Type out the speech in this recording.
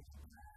Thank